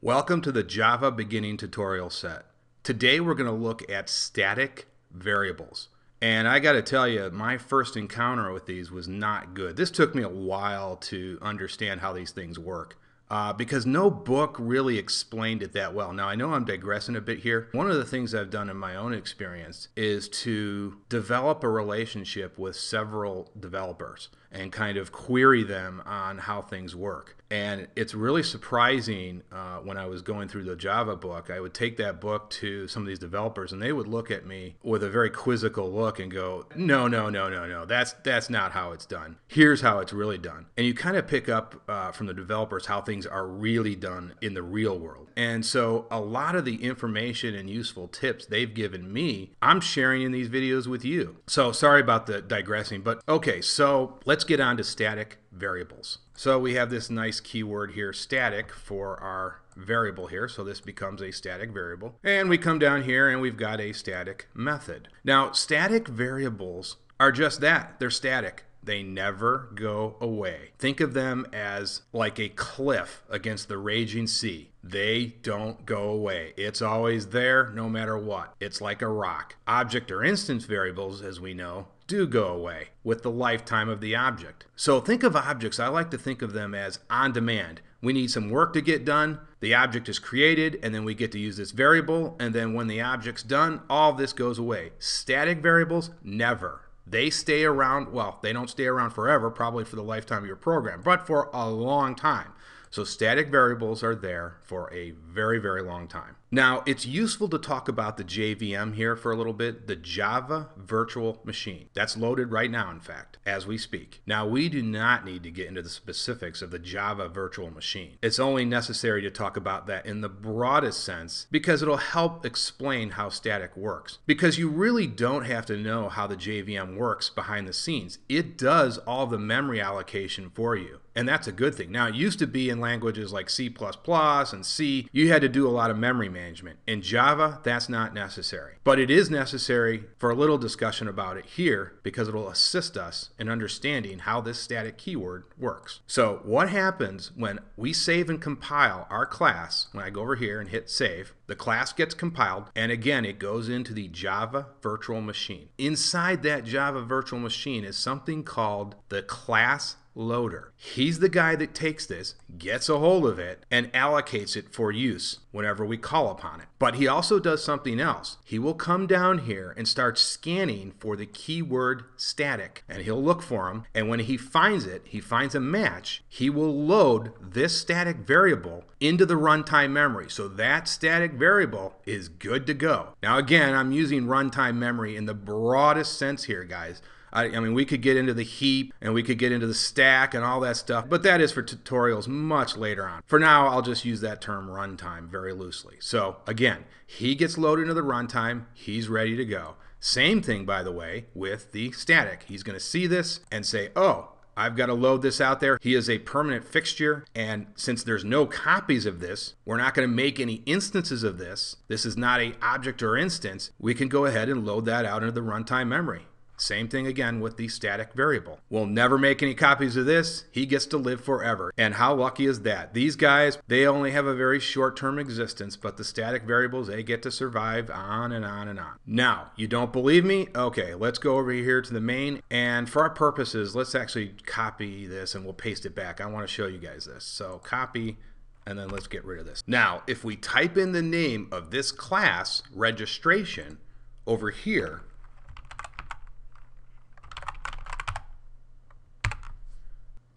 Welcome to the Java beginning tutorial set. Today we're going to look at static variables. And I got to tell you, my first encounter with these was not good. This took me a while to understand how these things work. Uh, because no book really explained it that well. Now, I know I'm digressing a bit here. One of the things I've done in my own experience is to develop a relationship with several developers and kind of query them on how things work. And it's really surprising uh, when I was going through the Java book, I would take that book to some of these developers and they would look at me with a very quizzical look and go, no, no, no, no, no, that's, that's not how it's done. Here's how it's really done. And you kind of pick up uh, from the developers how things are really done in the real world. And so a lot of the information and useful tips they've given me, I'm sharing in these videos with you. So sorry about the digressing, but okay, so let's get on to static variables. So we have this nice keyword here, static, for our variable here. So this becomes a static variable. And we come down here and we've got a static method. Now, static variables are just that. They're static. They never go away. Think of them as like a cliff against the raging sea. They don't go away. It's always there no matter what. It's like a rock. Object or instance variables, as we know, do go away with the lifetime of the object. So think of objects, I like to think of them as on demand. We need some work to get done, the object is created, and then we get to use this variable, and then when the object's done, all this goes away. Static variables, never. They stay around, well, they don't stay around forever, probably for the lifetime of your program, but for a long time. So static variables are there for a very, very long time. Now, it's useful to talk about the JVM here for a little bit, the Java Virtual Machine. That's loaded right now, in fact, as we speak. Now, we do not need to get into the specifics of the Java Virtual Machine. It's only necessary to talk about that in the broadest sense because it'll help explain how static works. Because you really don't have to know how the JVM works behind the scenes. It does all the memory allocation for you. And that's a good thing. Now, it used to be in languages like C++ and C, you had to do a lot of memory management. In Java, that's not necessary. But it is necessary for a little discussion about it here because it'll assist us in understanding how this static keyword works. So what happens when we save and compile our class, when I go over here and hit save, the class gets compiled, and again, it goes into the Java virtual machine. Inside that Java virtual machine is something called the class loader. He's the guy that takes this, gets a hold of it, and allocates it for use whenever we call upon it. But he also does something else. He will come down here and start scanning for the keyword static, and he'll look for him. And when he finds it, he finds a match, he will load this static variable into the runtime memory. So that static variable is good to go. Now, again, I'm using runtime memory in the broadest sense here, guys. I, I, mean, we could get into the heap and we could get into the stack and all that stuff, but that is for tutorials much later on. For now, I'll just use that term runtime very loosely. So again, he gets loaded into the runtime, he's ready to go. Same thing, by the way, with the static. He's going to see this and say, oh, I've got to load this out there. He is a permanent fixture, and since there's no copies of this, we're not going to make any instances of this. This is not a object or instance. We can go ahead and load that out into the runtime memory. Same thing again with the static variable. We'll never make any copies of this. He gets to live forever. And how lucky is that? These guys, they only have a very short term existence, but the static variables, they get to survive on and on and on. Now, you don't believe me? Okay, let's go over here to the main. And for our purposes, let's actually copy this and we'll paste it back. I want to show you guys this. So copy and then let's get rid of this. Now, if we type in the name of this class registration over here,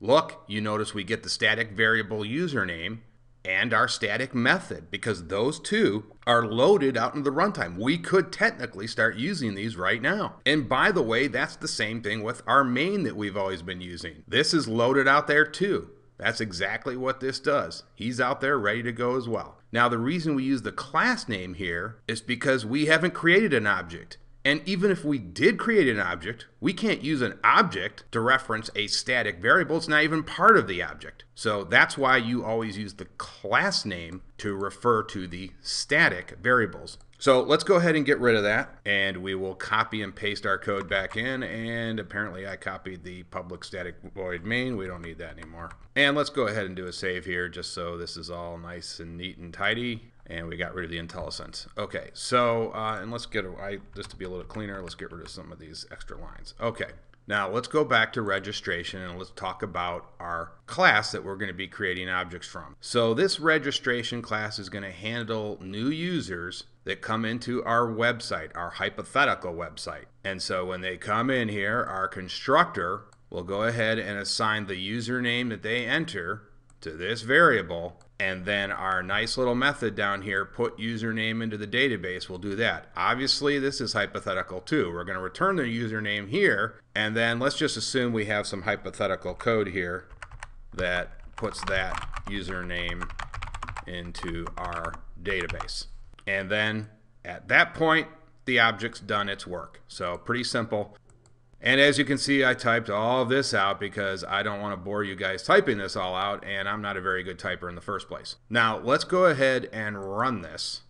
Look, you notice we get the static variable username and our static method because those two are loaded out into the runtime. We could technically start using these right now. And by the way, that's the same thing with our main that we've always been using. This is loaded out there too. That's exactly what this does. He's out there ready to go as well. Now the reason we use the class name here is because we haven't created an object. And even if we did create an object, we can't use an object to reference a static variable. It's not even part of the object. So that's why you always use the class name to refer to the static variables. So let's go ahead and get rid of that and we will copy and paste our code back in and apparently I copied the public static void main. We don't need that anymore. And let's go ahead and do a save here just so this is all nice and neat and tidy and we got rid of the IntelliSense. Okay, so uh, and let's get I just to be a little cleaner, let's get rid of some of these extra lines. Okay, now let's go back to registration and let's talk about our class that we're going to be creating objects from. So this registration class is going to handle new users that come into our website, our hypothetical website. And so when they come in here, our constructor will go ahead and assign the username that they enter to this variable and then our nice little method down here put username into the database We'll do that. Obviously this is hypothetical too. We're going to return the username here and then let's just assume we have some hypothetical code here that puts that username into our database. And then at that point the object's done its work. So pretty simple and as you can see, I typed all of this out because I don't want to bore you guys typing this all out, and I'm not a very good typer in the first place. Now, let's go ahead and run this.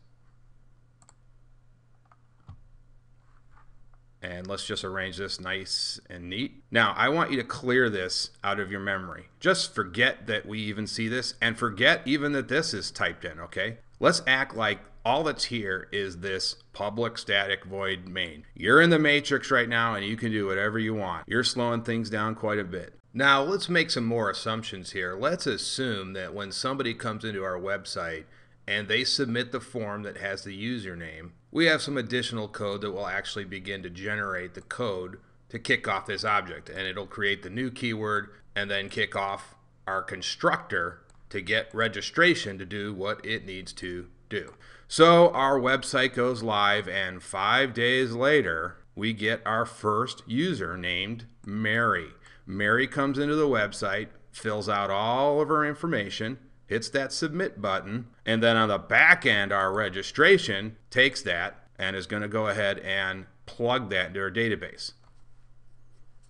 And let's just arrange this nice and neat. Now, I want you to clear this out of your memory. Just forget that we even see this, and forget even that this is typed in, okay? Let's act like all that's here is this public static void main. You're in the matrix right now and you can do whatever you want. You're slowing things down quite a bit. Now let's make some more assumptions here. Let's assume that when somebody comes into our website and they submit the form that has the username, we have some additional code that will actually begin to generate the code to kick off this object and it'll create the new keyword and then kick off our constructor to get registration to do what it needs to do. So our website goes live, and five days later, we get our first user named Mary. Mary comes into the website, fills out all of her information, hits that submit button, and then on the back end, our registration takes that and is going to go ahead and plug that into our database.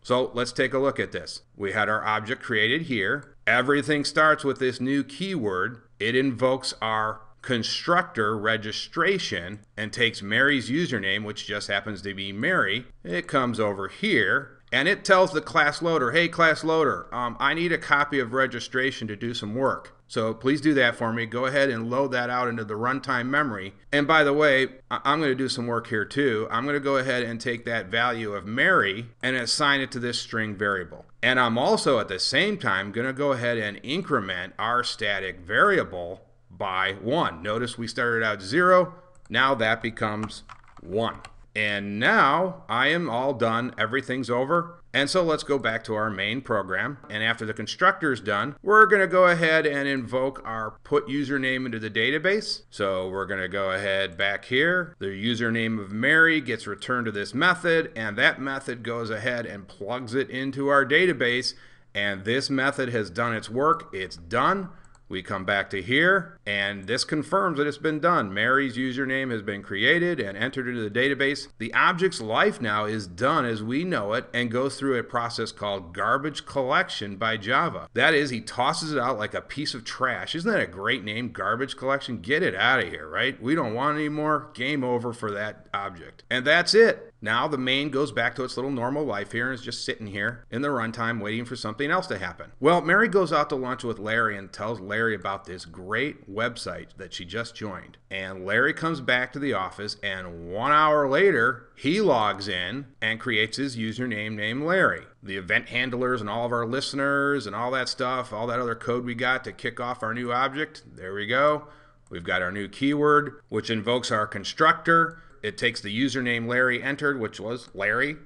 So let's take a look at this. We had our object created here. Everything starts with this new keyword. It invokes our constructor registration and takes Mary's username, which just happens to be Mary. It comes over here and it tells the class loader, hey, class loader, um, I need a copy of registration to do some work. So please do that for me. Go ahead and load that out into the runtime memory. And by the way, I'm going to do some work here too. I'm going to go ahead and take that value of Mary and assign it to this string variable. And I'm also at the same time going to go ahead and increment our static variable by 1. Notice we started out 0. Now that becomes 1. And now I am all done. Everything's over. And so let's go back to our main program. And after the constructor is done, we're going to go ahead and invoke our put username into the database. So we're going to go ahead back here. The username of Mary gets returned to this method, and that method goes ahead and plugs it into our database. And this method has done its work. It's done. We come back to here, and this confirms that it's been done. Mary's username has been created and entered into the database. The object's life now is done as we know it and goes through a process called garbage collection by Java. That is, he tosses it out like a piece of trash. Isn't that a great name, garbage collection? Get it out of here, right? We don't want any more. Game over for that object. And that's it. Now the main goes back to its little normal life here and is just sitting here in the runtime waiting for something else to happen. Well, Mary goes out to lunch with Larry and tells Larry about this great website that she just joined. And Larry comes back to the office and one hour later, he logs in and creates his username named Larry. The event handlers and all of our listeners and all that stuff, all that other code we got to kick off our new object, there we go. We've got our new keyword, which invokes our constructor it takes the username Larry entered, which was Larry.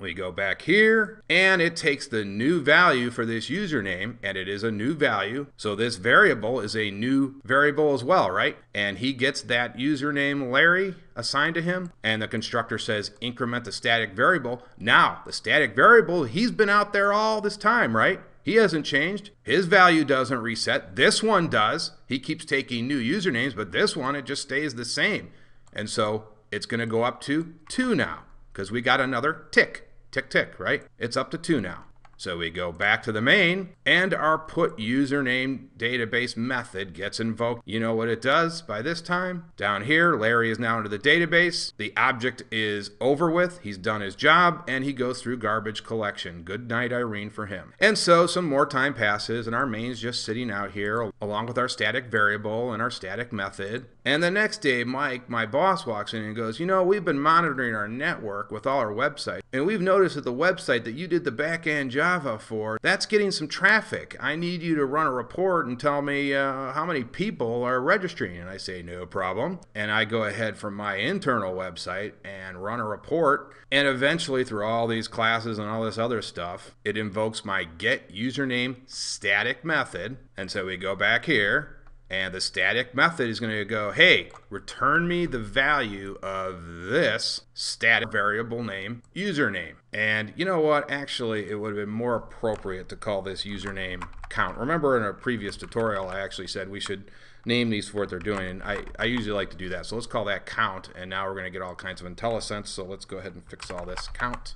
We go back here and it takes the new value for this username and it is a new value. So this variable is a new variable as well, right? And he gets that username Larry assigned to him and the constructor says increment the static variable. Now the static variable, he's been out there all this time, right? He hasn't changed. His value doesn't reset. This one does. He keeps taking new usernames, but this one, it just stays the same. And so it's going to go up to 2 now. because we got another tick, tick, tick, right? It's up to two now. So we go back to the main, and our put username database method gets invoked. You know what it does by this time? Down here, Larry is now into the database. The object is over with. He's done his job, and he goes through garbage collection. Good night, Irene, for him. And so some more time passes, and our main's just sitting out here along with our static variable and our static method. And the next day, Mike, my boss, walks in and goes, You know, we've been monitoring our network with all our websites, and we've noticed that the website that you did the back end Java for, that's getting some traffic. I need you to run a report and tell me uh, how many people are registering. And I say, No problem. And I go ahead from my internal website and run a report. And eventually, through all these classes and all this other stuff, it invokes my get username static method. And so we go back here and the static method is going to go, hey, return me the value of this static variable name username. And you know what? Actually, it would have been more appropriate to call this username count. Remember in a previous tutorial, I actually said we should name these for what they're doing. And I, I usually like to do that. So let's call that count. And now we're going to get all kinds of IntelliSense. So let's go ahead and fix all this count.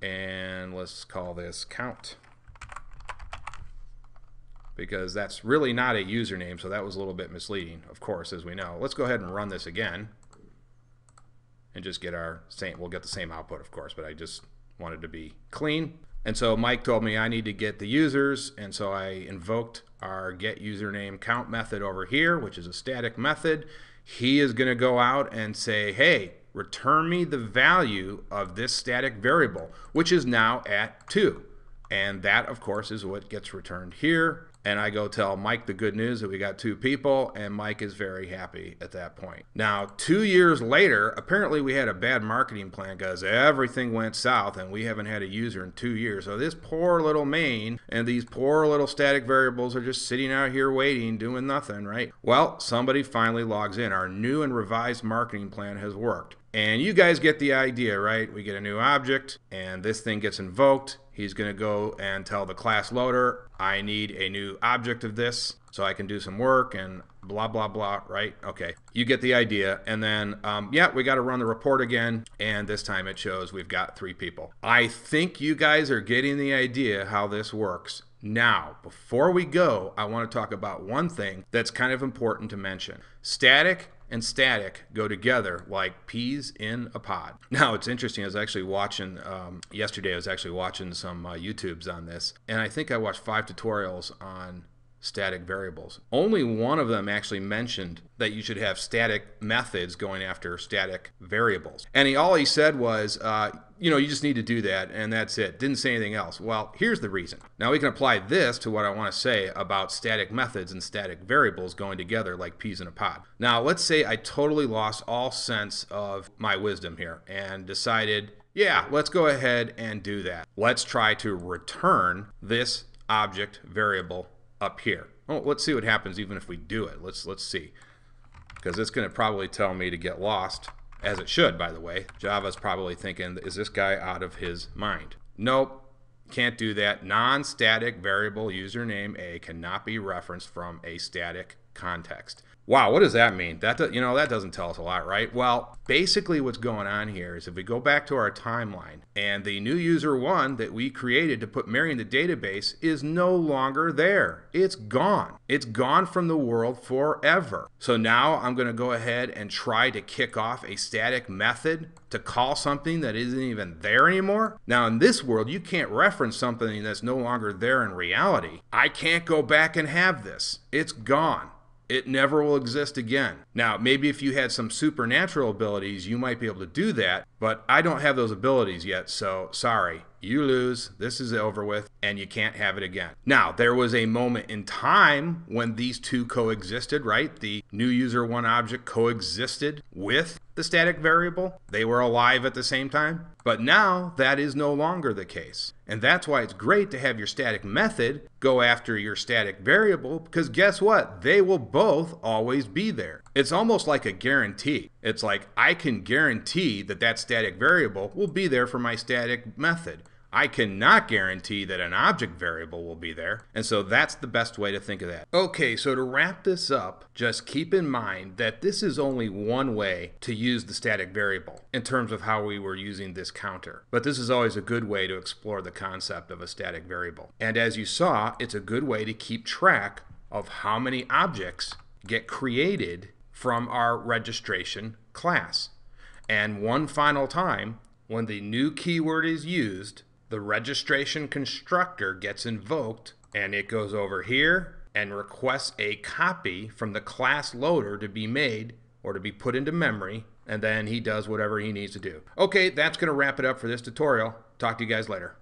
And let's call this count because that's really not a username, so that was a little bit misleading, of course, as we know. Let's go ahead and run this again and just get our same, we'll get the same output, of course, but I just wanted to be clean. And so Mike told me I need to get the users, and so I invoked our get username count method over here, which is a static method. He is going to go out and say, hey, return me the value of this static variable, which is now at 2. And that, of course, is what gets returned here and I go tell Mike the good news that we got two people, and Mike is very happy at that point. Now, two years later, apparently we had a bad marketing plan because everything went south, and we haven't had a user in two years. So this poor little main and these poor little static variables are just sitting out here waiting, doing nothing, right? Well, somebody finally logs in. Our new and revised marketing plan has worked. And you guys get the idea, right? We get a new object, and this thing gets invoked. He's going to go and tell the class loader, I need a new object of this so I can do some work and blah, blah, blah, right? Okay, you get the idea. And then, um, yeah, we got to run the report again. And this time it shows we've got three people. I think you guys are getting the idea how this works. Now, before we go, I want to talk about one thing that's kind of important to mention. Static and static go together like peas in a pod. Now, it's interesting. I was actually watching um, yesterday. I was actually watching some uh, YouTubes on this, and I think I watched five tutorials on static variables. Only one of them actually mentioned that you should have static methods going after static variables. And he, all he said was, uh, you know, you just need to do that, and that's it. Didn't say anything else. Well, here's the reason. Now we can apply this to what I want to say about static methods and static variables going together like peas in a pod. Now, let's say I totally lost all sense of my wisdom here and decided, yeah, let's go ahead and do that. Let's try to return this object variable up here. Well, let's see what happens even if we do it. Let's let's see. Because it's going to probably tell me to get lost, as it should, by the way. Java's probably thinking, is this guy out of his mind? Nope. Can't do that. Non-static variable username A cannot be referenced from a static context. Wow, what does that mean? That do, you know that doesn't tell us a lot, right? Well, basically what's going on here is if we go back to our timeline and the new user one that we created to put Mary in the database is no longer there. It's gone. It's gone from the world forever. So now I'm going to go ahead and try to kick off a static method to call something that isn't even there anymore. Now in this world, you can't reference something that's no longer there in reality. I can't go back and have this. It's gone it never will exist again. Now, maybe if you had some supernatural abilities, you might be able to do that, but I don't have those abilities yet, so sorry. You lose, this is over with, and you can't have it again. Now, there was a moment in time when these two coexisted, right? The new user one object coexisted with the static variable. They were alive at the same time. But now that is no longer the case. And that's why it's great to have your static method go after your static variable because guess what? They will both always be there. It's almost like a guarantee. It's like I can guarantee that that static variable will be there for my static method. I cannot guarantee that an object variable will be there. And so that's the best way to think of that. Okay, so to wrap this up, just keep in mind that this is only one way to use the static variable in terms of how we were using this counter. But this is always a good way to explore the concept of a static variable. And as you saw, it's a good way to keep track of how many objects get created from our registration class. And one final time, when the new keyword is used, the registration constructor gets invoked and it goes over here and requests a copy from the class loader to be made or to be put into memory and then he does whatever he needs to do. Okay, that's going to wrap it up for this tutorial. Talk to you guys later.